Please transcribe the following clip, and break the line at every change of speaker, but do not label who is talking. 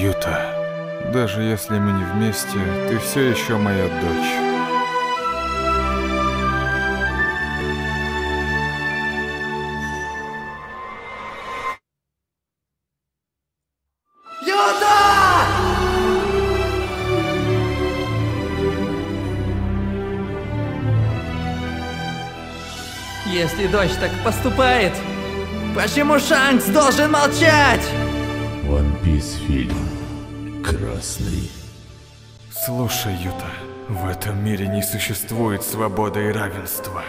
Юта, даже если мы не вместе, ты все еще моя дочь.
Если дочь так поступает, почему Шанкс должен молчать?
One Piece фильм. Красный.
Слушай, Юта, в этом мире не существует свободы и равенства.